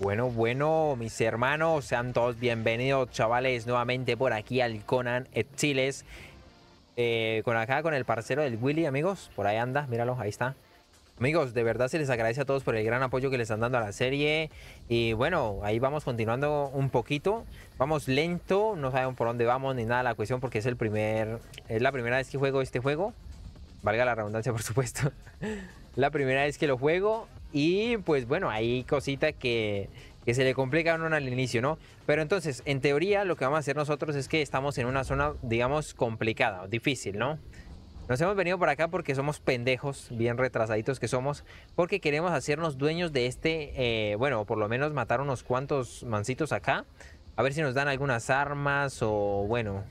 Bueno, bueno, mis hermanos, sean todos bienvenidos, chavales, nuevamente por aquí al Conan Chiles. Eh, con acá, con el parcero del Willy, amigos. Por ahí anda, míralo, ahí está. Amigos, de verdad se les agradece a todos por el gran apoyo que les están dando a la serie. Y bueno, ahí vamos continuando un poquito. Vamos lento, no sabemos por dónde vamos ni nada la cuestión porque es el primer... Es la primera vez que juego este juego. Valga la redundancia, por supuesto. la primera vez que lo juego y pues bueno, hay cositas que, que se le complican al inicio, ¿no? Pero entonces, en teoría, lo que vamos a hacer nosotros es que estamos en una zona, digamos, complicada, difícil, ¿no? Nos hemos venido por acá porque somos pendejos, bien retrasaditos que somos, porque queremos hacernos dueños de este, eh, bueno, por lo menos matar unos cuantos mancitos acá. A ver si nos dan algunas armas o, bueno.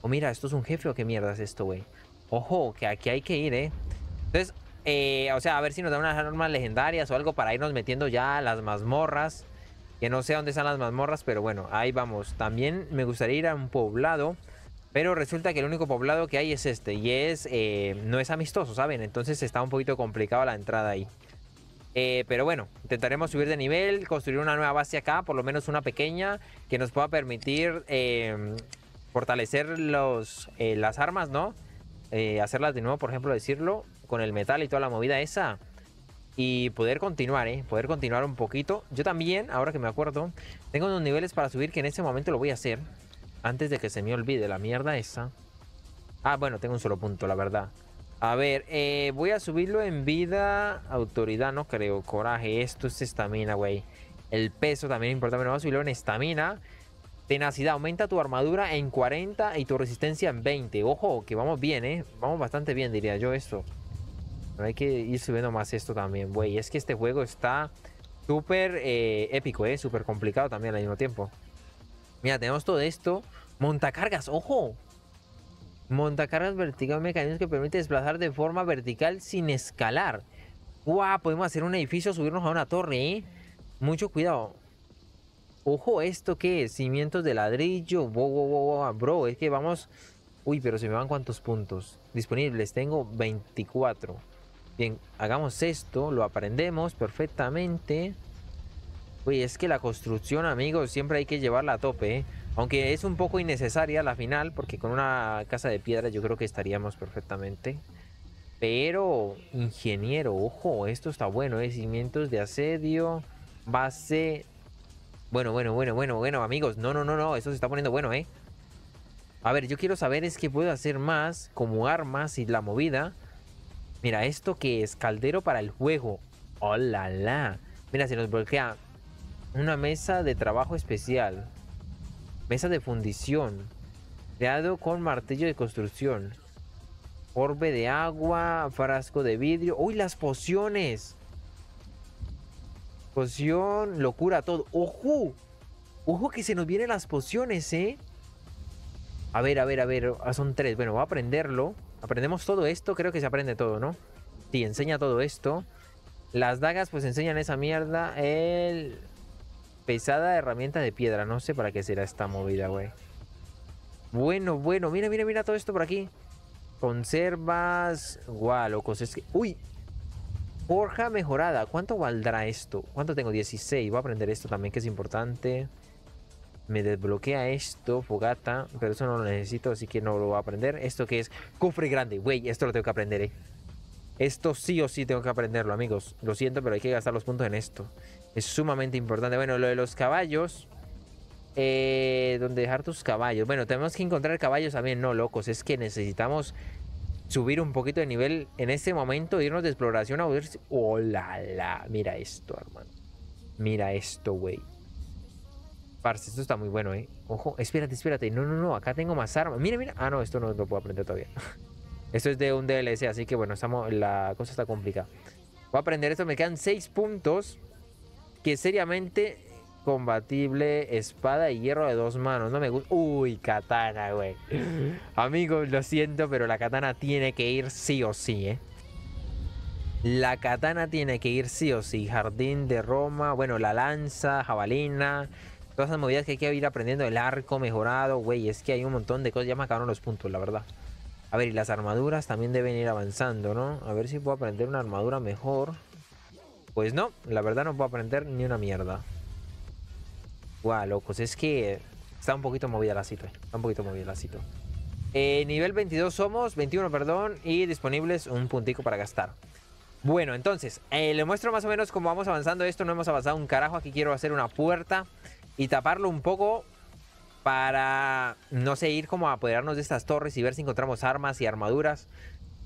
O mira, ¿esto es un jefe o qué mierda es esto, güey? Ojo, que aquí hay que ir, ¿eh? Entonces, eh, o sea, a ver si nos dan unas armas legendarias o algo para irnos metiendo ya a las mazmorras. Que no sé dónde están las mazmorras, pero bueno, ahí vamos. También me gustaría ir a un poblado. Pero resulta que el único poblado que hay es este. Y es eh, no es amistoso, ¿saben? Entonces está un poquito complicado la entrada ahí. Eh, pero bueno, intentaremos subir de nivel, construir una nueva base acá, por lo menos una pequeña, que nos pueda permitir fortalecer los, las armas, ¿no? hacerlas de nuevo, por ejemplo, decirlo con el metal y toda la movida esa. Y poder continuar, ¿eh? Poder continuar un poquito. Yo también, ahora que me acuerdo, tengo unos niveles para subir que en este momento lo voy a hacer. Antes de que se me olvide la mierda esa. Ah, bueno, tengo un solo punto, la verdad. A ver, eh, voy a subirlo en vida, autoridad, no creo, coraje, esto es estamina, güey. El peso también es importante, me voy a subirlo en estamina. Tenacidad, aumenta tu armadura en 40 y tu resistencia en 20. Ojo, que vamos bien, ¿eh? Vamos bastante bien, diría yo esto. Hay que ir subiendo más esto también, güey. Es que este juego está súper eh, épico, ¿eh? Súper complicado también al mismo tiempo. Mira, tenemos todo esto. Montacargas, ojo. Montacargas vertical, mecanismos que permite desplazar de forma vertical sin escalar. ¡Guau! Podemos hacer un edificio, subirnos a una torre, ¿eh? Mucho cuidado. Ojo, ¿esto qué es? Cimientos de ladrillo. Wow, wow, wow, bro, es que vamos... Uy, pero se me van cuántos puntos. Disponibles, tengo 24. Bien, hagamos esto, lo aprendemos perfectamente. Uy, es que la construcción, amigos, siempre hay que llevarla a tope, ¿eh? Aunque es un poco innecesaria la final, porque con una casa de piedra yo creo que estaríamos perfectamente. Pero, ingeniero, ojo, esto está bueno, ¿eh? Cimientos de asedio, base... Bueno, bueno, bueno, bueno, bueno, amigos. No, no, no, no, esto se está poniendo bueno, ¿eh? A ver, yo quiero saber es que puedo hacer más como armas y la movida. Mira, esto que es caldero para el juego. ¡Hola, la! Mira, se nos bloquea una mesa de trabajo especial. Mesa de fundición. Creado con martillo de construcción. Orbe de agua, frasco de vidrio. ¡Uy, las pociones! Poción, locura, todo. ¡Ojo! ¡Ojo que se nos vienen las pociones, eh! A ver, a ver, a ver. Ah, son tres. Bueno, voy a aprenderlo. Aprendemos todo esto, creo que se aprende todo, ¿no? Sí, enseña todo esto. Las dagas pues enseñan esa mierda. El... Pesada herramienta de piedra. No sé para qué será esta movida, güey. Bueno, bueno. Mira, mira, mira todo esto por aquí. Conservas. Guau, locos. Es que... ¡Uy! Forja mejorada. ¿Cuánto valdrá esto? ¿Cuánto tengo? 16. Voy a aprender esto también, que es importante. Me desbloquea esto, fogata, pero eso no lo necesito, así que no lo voy a aprender. Esto que es cofre grande, güey, esto lo tengo que aprender, eh. Esto sí o sí tengo que aprenderlo, amigos. Lo siento, pero hay que gastar los puntos en esto. Es sumamente importante. Bueno, lo de los caballos. Eh, ¿Dónde dejar tus caballos? Bueno, tenemos que encontrar caballos también, no locos. Es que necesitamos subir un poquito de nivel en este momento, irnos de exploración a. ¡Oh, la, la! Mira esto, hermano. Mira esto, güey. Parce, esto está muy bueno, ¿eh? Ojo, espérate, espérate. No, no, no, acá tengo más armas. Mira, mira. Ah, no, esto no lo puedo aprender todavía. esto es de un DLC, así que bueno, estamos, la cosa está complicada. Voy a aprender esto, me quedan 6 puntos. Que seriamente combatible, espada y hierro de dos manos. No me gusta. Uy, katana, güey. Amigos, lo siento, pero la katana tiene que ir sí o sí, ¿eh? La katana tiene que ir sí o sí. Jardín de Roma, bueno, la lanza, jabalina, Todas esas movidas que hay que ir aprendiendo. El arco mejorado, güey. Es que hay un montón de cosas. Ya me acabaron los puntos, la verdad. A ver, y las armaduras también deben ir avanzando, ¿no? A ver si puedo aprender una armadura mejor. Pues no, la verdad no puedo aprender ni una mierda. Guau, locos, es que está un poquito movida la cita. Está un poquito movida la cita. Eh, nivel 22 somos, 21, perdón, y disponibles un puntico para gastar. Bueno, entonces, eh, le muestro más o menos cómo vamos avanzando esto. No hemos avanzado un carajo. Aquí quiero hacer una puerta y taparlo un poco para, no sé, ir como a apoderarnos de estas torres y ver si encontramos armas y armaduras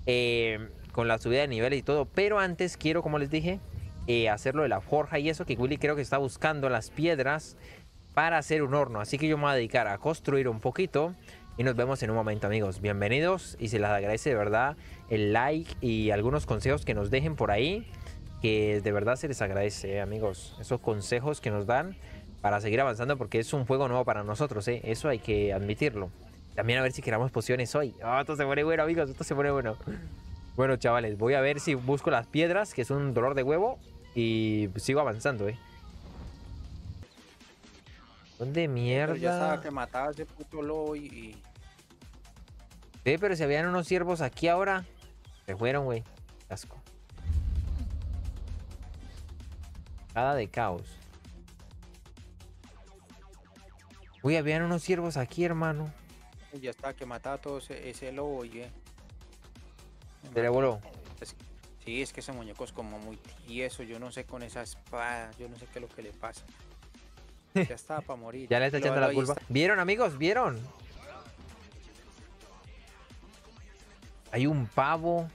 eh, con la subida de nivel y todo. Pero antes quiero, como les dije, eh, hacerlo de la forja y eso que Willy creo que está buscando las piedras para hacer un horno. Así que yo me voy a dedicar a construir un poquito y nos vemos en un momento amigos. Bienvenidos y se les agradece de verdad el like y algunos consejos que nos dejen por ahí. Que de verdad se les agradece, eh, amigos. Esos consejos que nos dan para seguir avanzando porque es un juego nuevo para nosotros, ¿eh? Eso hay que admitirlo. También a ver si creamos pociones hoy. Oh, esto se pone bueno, amigos. Esto se pone bueno. Bueno, chavales, voy a ver si busco las piedras, que es un dolor de huevo. Y sigo avanzando, ¿eh? ¿Dónde mierda? Pero que mataba a ese puto lobo y... y- Sí, pero si habían unos ciervos aquí ahora. Se fueron, güey. Asco. Cada de caos. Uy, habían unos ciervos aquí, hermano. Ya estaba que mataba a todo ese, ese lobo y... eh. Se le voló. Sí, es que ese muñeco es como muy tieso. Yo no sé con esa espada. Yo no sé qué es lo que le pasa. Ya estaba para morir. Ya le está echando la culpa. ¿Vieron, amigos? ¿Vieron? Hay un pavo.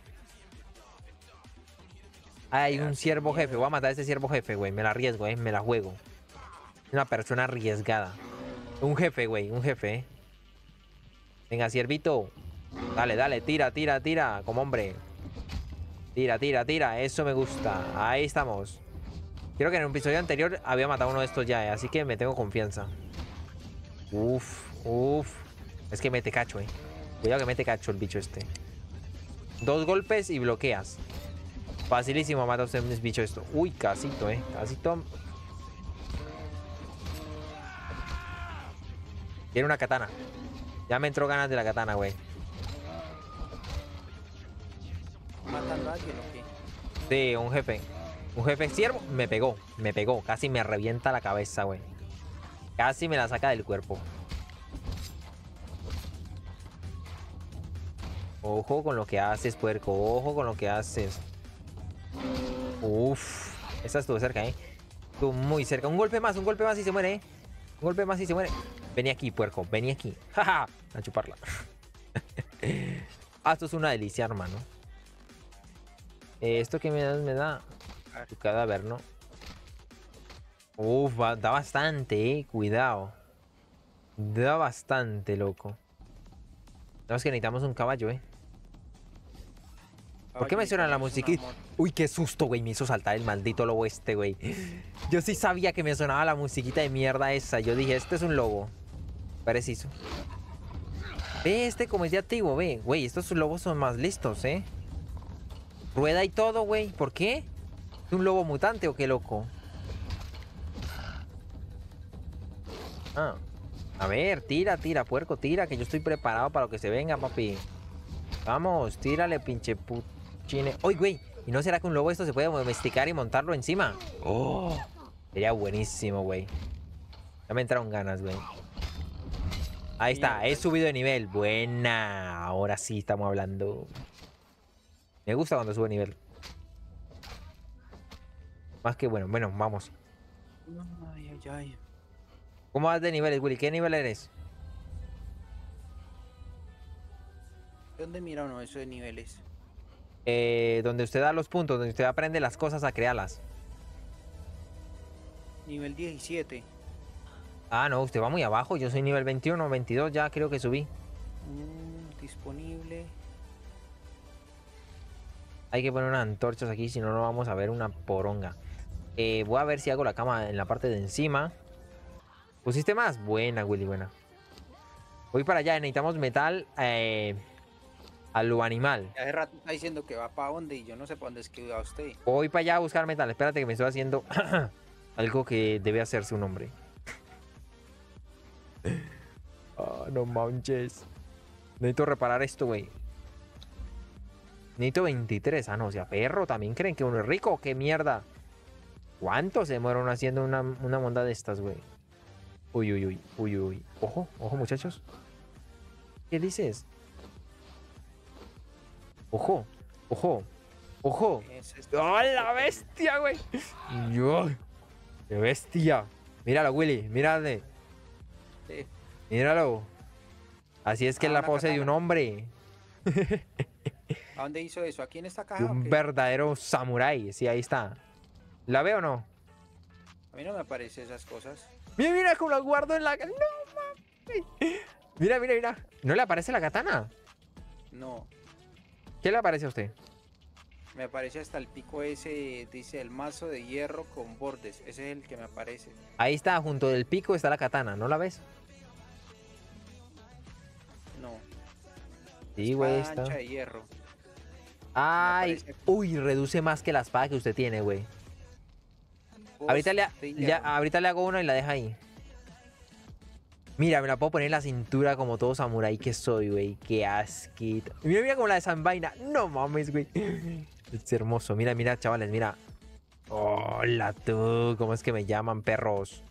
Hay un ciervo jefe. Voy a matar a este ciervo jefe, güey. Me la arriesgo, eh. Me la juego. Una persona arriesgada. Un jefe, güey. Un jefe. Venga, ciervito. Dale, dale. Tira, tira, tira. Como hombre. Tira, tira, tira. Eso me gusta. Ahí estamos. Creo que en un episodio anterior había matado uno de estos ya, eh, así que me tengo confianza. Uf, uf. Es que mete cacho, eh. Cuidado que mete cacho el bicho este. Dos golpes y bloqueas. Facilísimo matar a usted un bicho esto. Uy, casito, eh. Casito. Tiene una katana. Ya me entró ganas de la katana, güey. ¿Matando a alguien o qué? Sí, un jefe. Un jefe siervo me pegó, me pegó. Casi me revienta la cabeza, güey. Casi me la saca del cuerpo. Ojo con lo que haces, puerco. Ojo con lo que haces. Uf. Esa estuvo cerca, ¿eh? Estuvo muy cerca. Un golpe más, un golpe más y se muere, ¿eh? Un golpe más y se muere. Vení aquí, puerco. Vení aquí. Jaja. A chuparla. ah, esto es una delicia, hermano. Eh, esto que me da, me da tu cadáver, ¿no? Uf, da bastante, eh. Cuidado. Da bastante, loco. No, es que necesitamos un caballo, eh. ¿Por qué me suena la musiquita? Uy, qué susto, güey. Me hizo saltar el maldito lobo este, güey. Yo sí sabía que me sonaba la musiquita de mierda esa. Yo dije, este es un lobo. Preciso. Ve este como es de activo, ve. Güey, estos lobos son más listos, ¿eh? Rueda y todo, güey. ¿Por qué? ¿Es un lobo mutante o qué loco? Ah. A ver, tira, tira, puerco, tira, que yo estoy preparado para lo que se venga, papi. Vamos, tírale, pinche puchine. ¡Uy, güey! ¿Y no será que un lobo esto se puede domesticar y montarlo encima? ¡Oh! Sería buenísimo, güey. Ya me entraron ganas, güey. Ahí está, he subido de nivel. Buena. Ahora sí estamos hablando. Me gusta cuando sube de nivel. Más que bueno. Bueno, vamos. Ay, ay, ay. ¿Cómo vas de niveles, Willy? ¿Qué nivel eres? ¿Dónde mira uno eso de niveles? Eh, donde usted da los puntos, donde usted aprende las cosas a crearlas. Nivel 17. Ah, no, usted va muy abajo. Yo soy nivel 21, 22, ya creo que subí. Mm, disponible. Hay que poner unas antorchas aquí, si no, no vamos a ver una poronga. Eh, voy a ver si hago la cama en la parte de encima. ¿Pusiste más? Buena, Willy, buena. Voy para allá, necesitamos metal eh, a lo animal. Hace rato está diciendo que va para dónde y yo no sé para dónde es que va usted. Voy para allá a buscar metal. Espérate que me estoy haciendo algo que debe hacerse un hombre. Ah, no manches. Necesito reparar esto, güey. Necesito 23. Ah, no, o sea, perro. ¿También creen que uno es rico? ¿Qué mierda? ¿Cuánto se demoraron haciendo una, una monda de estas, güey? Uy, uy, uy, uy, uy. Ojo, ojo, muchachos. ¿Qué dices? Ojo, ojo, ojo. ¡Oh, la bestia, güey! Yo, ¡Qué bestia! Míralo, Willy, mírale. sí. Míralo. Así es que Ah, es la una pose de un hombre. ¿A dónde hizo eso? ¿Aquí en esta caja? un verdadero samurái. Sí, ahí está. ¿La veo o no? A mí no me aparecen esas cosas. Mira, mira cómo la guardo en la... ¡No, mames! Mira, mira, mira. ¿No le aparece la katana? No. ¿Qué le aparece a usted? Me aparece hasta el pico ese, dice el mazo de hierro con bordes. Ese es el que me aparece. Ahí está, junto del pico está la katana. ¿No la ves? Sí, güey, está. ancha de hierro. Ay, uy, reduce más que la espada que usted tiene, güey. Ahorita le, ya- ahorita le hago una y la deja ahí. Mira, me la puedo poner en la cintura como todo samurái que soy, güey. Qué asquito. Mira, mira como la de San Vaina. No mames, güey. Es hermoso. Mira, mira, chavales, mira. Hola tú. ¿Cómo es que me llaman, perros?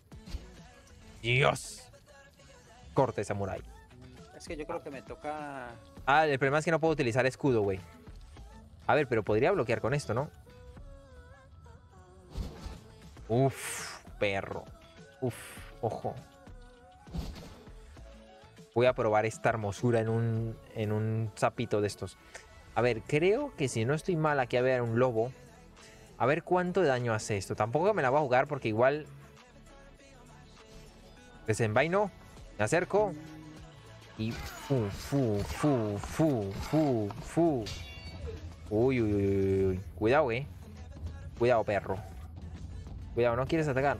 Dios. Corte, samurái. Es que yo creo que me toca. Ah, el problema es que no puedo utilizar escudo, güey. A ver, pero podría bloquear con esto, ¿no? Uf, perro. Uf, ojo. Voy a probar esta hermosura en un, en un zapito de estos. A ver, creo que si no estoy mal, aquí a haber un lobo. A ver cuánto daño hace esto. Tampoco me la voy a jugar porque igual... Desenvaino. Me acerco. Y fu, fu, fu, fu, fu, fu. Uy, uy, uy, uy, uy. Cuidado, eh. Cuidado, perro. Cuidado, ¿no quieres atacar?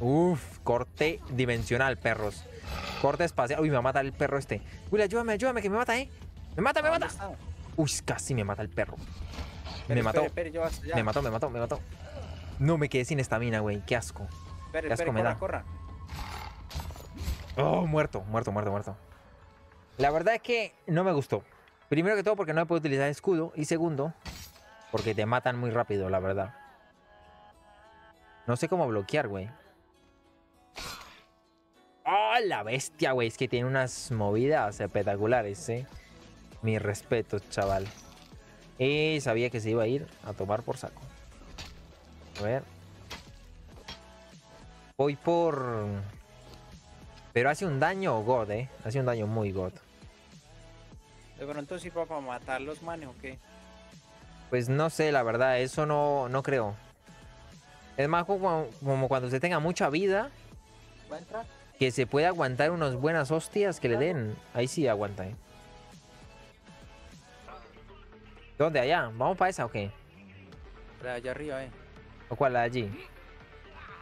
Uf, corte dimensional, perros. Corte espacial. Uy, me va a matar el perro este. Uy, ayúdame, ayúdame, que me mata, eh. Me mata, me ¿Dónde mata. está? Uy, casi me mata el perro. Me mató. Espere, espere. Me mató, me mató, me mató. No me quedé sin estamina, güey. Qué asco. Espere, qué asco me corra, da. corra. Oh, muerto, muerto, muerto, muerto. La verdad es que no me gustó. Primero que todo porque no puedo utilizar escudo. Y segundo, porque te matan muy rápido, la verdad. No sé cómo bloquear, güey. ¡Oh, la bestia, güey! Es que tiene unas movidas espectaculares, ¿eh? Mi respeto, chaval. Y sabía que se iba a ir a tomar por saco. A ver. Voy por... Pero hace un daño God, ¿eh? Hace un daño muy God. De pronto sí para matar los manes o qué. Pues no sé, la verdad, eso no, no creo. Es más como, como cuando usted tenga mucha vida, ¿Va a entrar? que se puede aguantar unas buenas hostias que le den. Ahí sí aguanta, ¿eh? ¿Dónde? Allá. ¿Vamos para esa o qué? La de allá arriba, eh. ¿O cuál? La de allí.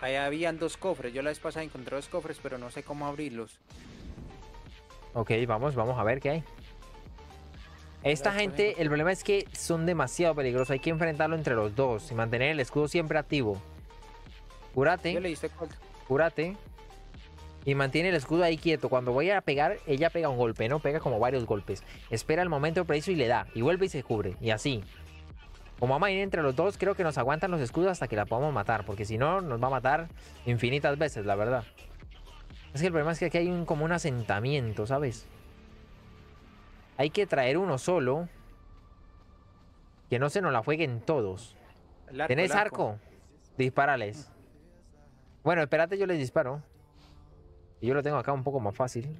Ahí habían dos cofres. Yo la vez pasada encontré dos cofres, pero no sé cómo abrirlos. Ok, vamos, vamos a ver qué hay. Esta gente, el problema es que son demasiado peligrosos. Hay que enfrentarlo entre los dos y mantener el escudo siempre activo. Cúrate. Yo le diste cuál. Cúrate. Y mantiene el escudo ahí quieto. Cuando voy a pegar, ella pega un golpe, ¿no? Pega como varios golpes. Espera el momento preciso y le da. Y vuelve y se cubre. Y así. Como vamos a ir entre los dos, creo que nos aguantan los escudos hasta que la podamos matar. Porque si no, nos va a matar infinitas veces, la verdad. Es que el problema es que aquí hay un, como un asentamiento, ¿sabes? Hay que traer uno solo. Que no se nos la jueguen todos. Arco, ¿Tenés arco? Dispárales. Bueno, espérate, yo les disparo. Y yo lo tengo acá un poco más fácil.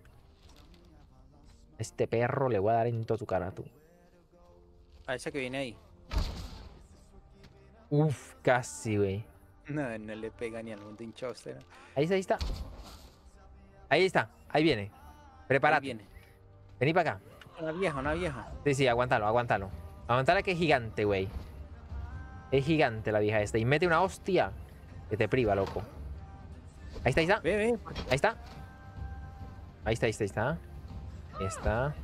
Este perro le voy a dar en toda su cara, tú. A ese que viene ahí. Uf, casi, güey. No, no le pega ni al mundo hinchado. Ahí está, ahí está. Ahí está, ahí viene. Ahí Prepárate. viene. Vení para acá. Una vieja, una vieja. Sí, sí, aguántalo, aguántalo. Aguántala que es gigante, güey. Es gigante la vieja esta. Y mete una hostia que te priva, loco. Ahí está, ahí está. Ve, ve. Ahí está. Ahí está, ahí está, ahí está. Ahí está.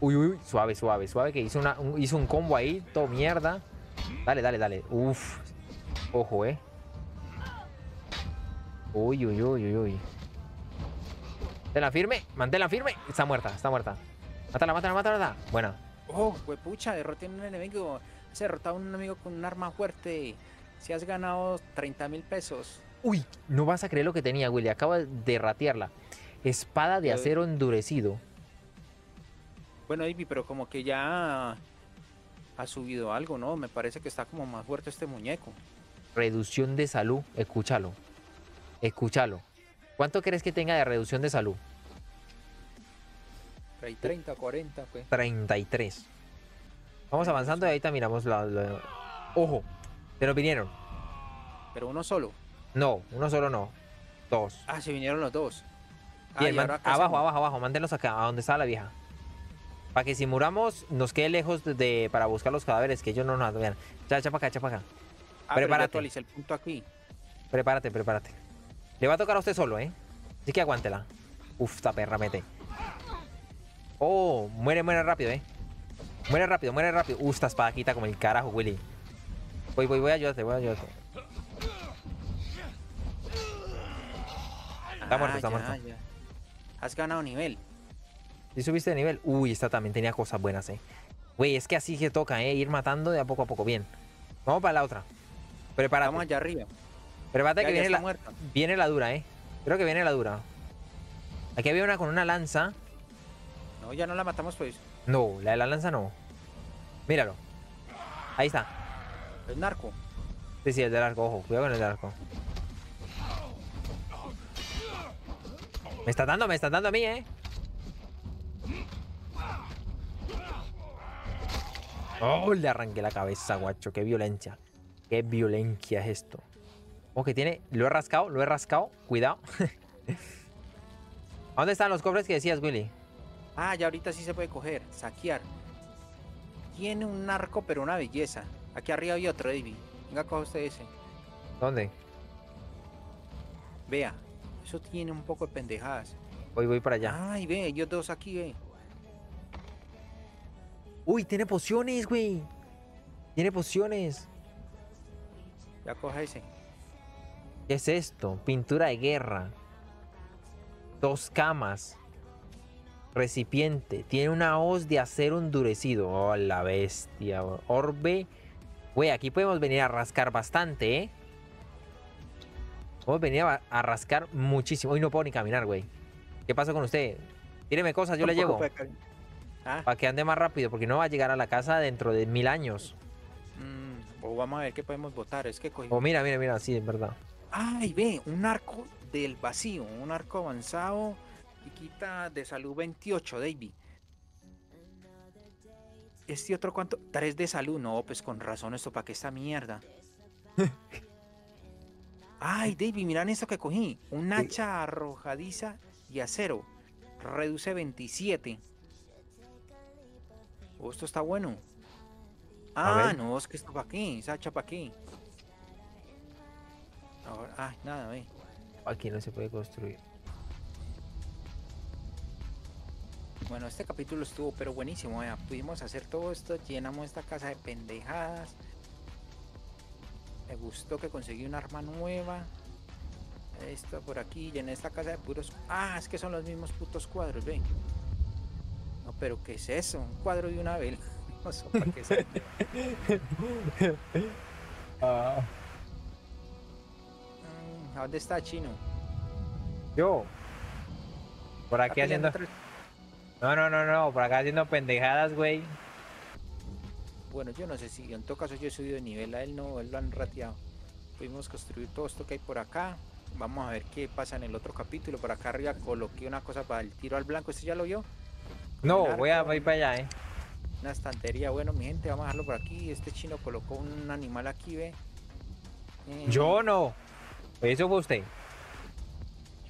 Uy, uy, uy, suave, suave, suave, que hizo, una, un, hizo un combo ahí, todo mierda. Dale, dale, dale. Uf. Ojo, eh. Uy, uy, uy, uy, uy. Manténla firme, manténla firme. Está muerta, está muerta. Mátala, mátala, mátala. mátala. Buena. Oh, pucha, derroté a un enemigo. has derrotado a un amigo con un arma fuerte. Si has ganado 30 mil pesos. Uy, no vas a creer lo que tenía, Willy. Acabo de ratearla. Espada de acero endurecido. Bueno, Ivy, pero como que ya ha subido algo, ¿no? Me parece que está como más fuerte este muñeco. Reducción de salud. Escúchalo. Escúchalo. ¿Cuánto crees que tenga de reducción de salud? Hay 30, 40, pues. 33. Vamos avanzando y ahorita miramos la, la- Ojo, se nos vinieron. Pero uno solo. No, uno solo no. Dos. Ah, se vinieron los dos. Bien, ¿y man- ahora qué abajo, abajo, abajo. Mándenlos acá, a donde estaba la vieja. Para que si muramos, nos quede lejos de, de- para buscar los cadáveres, que ellos no nos vean. Ya, echa para acá, echa para acá. Ah, prepárate. el punto aquí. Prepárate, prepárate. Le va a tocar a usted solo, ¿eh? Así que aguántela. Uf, esta perra mete. Oh, muere, muere rápido, ¿eh? Muere rápido, muere rápido. Uf, esta espada quita como el carajo, Willy. Voy, voy, voy a ayudarte, voy a ayudarte. Está muerto, Ah, está ya, muerto. ya. Has ganado nivel. ¿Sí subiste de nivel? Uy, esta también tenía cosas buenas, ¿eh? Güey, es que así que toca, ¿eh? Ir matando de a poco a poco. Bien. Vamos para la otra. Prepárate. Vamos allá arriba. Prepárate Ya, que ya viene la, muerta. viene la dura, ¿eh? Creo que viene la dura. Aquí había una con una lanza. No, ya no la matamos, pues. No, la de la lanza no. Míralo. Ahí está. Es narco. Sí, sí, el del arco. Ojo, cuidado con el del arco. Me está dando, me está dando a mí, ¿eh? Oh, le arranqué la cabeza, guacho. Qué violencia. Qué violencia es esto. Que tiene... Lo he rascado, lo he rascado. Cuidado. ¿A dónde están los cofres que decías, Willy? Ah, ya ahorita sí se puede coger. Saquear. Tiene un narco, pero una belleza. Aquí arriba hay otro, David. Venga, coja usted ese. ¿Dónde? Vea. Eso tiene un poco de pendejadas. Voy, voy para allá. Ay, ve, ellos dos aquí, ve. Uy, tiene pociones, güey. Tiene pociones. Ya coja ese. ¿Qué es esto? Pintura de guerra. Dos camas. Recipiente. Tiene una hoz de acero endurecido. Oh, la bestia. Orbe. Güey, aquí podemos venir a rascar bastante, ¿eh? Podemos venir a, a rascar muchísimo. Hoy no puedo ni caminar, güey. ¿Qué pasa con usted? Tíreme cosas, yo le llevo. Ah, Para que ande más rápido, porque no va a llegar a la casa dentro de mil años. mm, o vamos a ver qué podemos votar. Es que cogí. Oh, mira, mira, mira, sí, es verdad. Ay, ve, un arco del vacío. Un arco avanzado. Y quita de salud 28, David. Este otro cuánto? 3 de salud. No, pues con razón esto para qué esta mierda. Ay, David, miran esto que cogí. Un hacha arrojadiza y acero. Reduce 27. Oh, esto está bueno. Ah, no, es que esto para qué. Esa hacha para qué. Ahora, ay, nada, ve. Aquí no se puede construir. Bueno, este capítulo estuvo pero buenísimo, vea. Pudimos hacer todo esto, llenamos esta casa de pendejadas. Me gustó que conseguí un arma nueva. Esto por aquí, llené esta casa de puros. Ah, es que son los mismos putos cuadros, ven. Pero ¿qué es eso? Un cuadro de una vela. No sé para qué sirve. Mm, ¿A dónde está Chino? Yo. Por aquí haciendo. No, no, no, no. Por acá haciendo pendejadas, güey. Bueno, yo no sé si en todo caso yo he subido de nivel a él, no, él lo han rateado. Pudimos construir todo esto que hay por acá. Vamos a ver qué pasa en el otro capítulo. Por acá arriba coloqué una cosa para el tiro al blanco. ¿Este ya lo vio? No, voy a ir para allá, eh. Una estantería. Bueno, mi gente, vamos a dejarlo por aquí. Este chino colocó un animal aquí, ve. Eh, Yo no. Eso fue usted.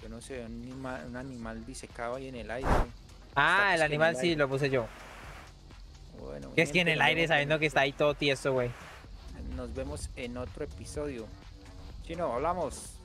Yo no sé, un animal, un animal disecado ahí en el aire. Ah, el animal el sí lo puse yo. Bueno, Que es que en el aire sabiendo en- que está ahí todo tieso, güey. Nos vemos en otro episodio. Chino, hablamos.